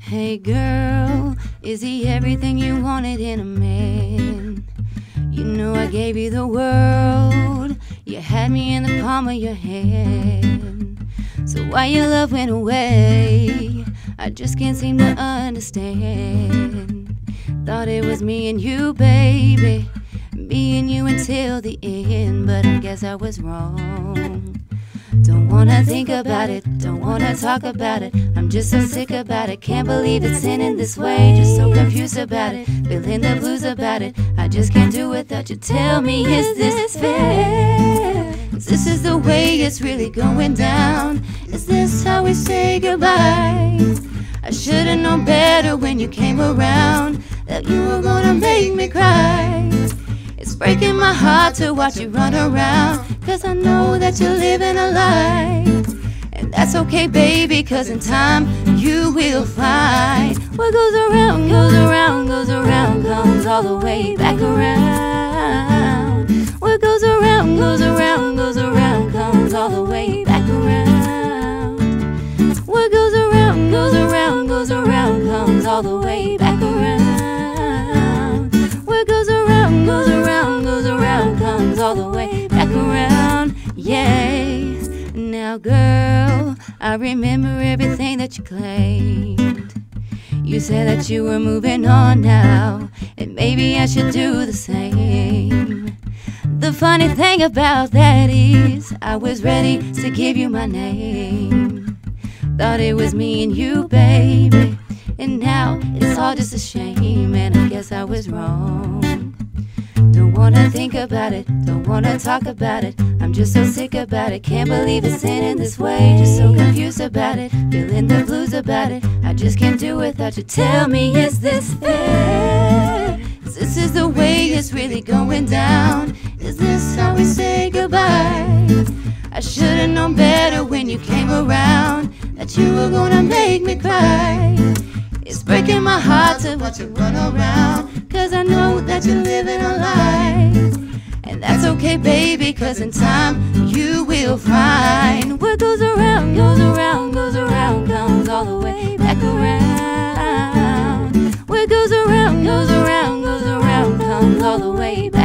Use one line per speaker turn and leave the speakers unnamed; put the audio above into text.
Hey girl, is he everything you wanted in a man? You know I gave you the world, you had me in the palm of your hand. So why your love went away, I just can't seem to understand. Thought it was me and you, baby. Me and you until the end, but I guess I was wrong. Don't wanna think about it, don't wanna talk about it. I'm just so sick about it, can't believe it's ending this way. Just so confused about it, feeling the blues about it. I just can't do without you. Tell me, is this fair? Is this is the way it's really going down. Is this how we say goodbye? I should've known better when you came around that you were gonna make me cry. It's breaking my heart to watch you run around. Cause I know that you're living a lie. And that's okay, baby, cause in time you will find what goes around, goes around, goes around, comes all the way back around. Yay. Now, girl, I remember everything that you claimed. You said that you were moving on now, and maybe I should do the same. The funny thing about that is, I was ready to give you my name. Thought it was me and you, baby. And now it's all just a shame, and I guess I was wrong. Don't wanna think about it, don't wanna talk about it. I'm just so sick about it, can't believe it's ending this way. Just so confused about it, feeling the blues about it. I just can't do without you. Tell me, is this fair? Is This is the way it's really going down. Is this how we say goodbye? I should've known better when you came around that you were gonna make me cry. In my heart to watch you run around. Cause I know that you're living a lie. And that's okay, baby, cause in time you will find what goes around, goes around, goes around, comes all the way back around. What goes around, goes around, goes around, comes all the way back.